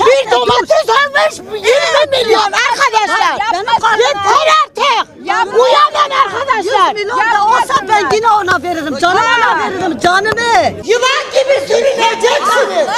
Bir domates almış 20 milyon arkadaşlar. Yeter artık. Uyanın arkadaşlar. milyon da olsa ben yine ona veririm. Canımı ona veririm. Canımı. Yılan gibi sürüneceksiniz.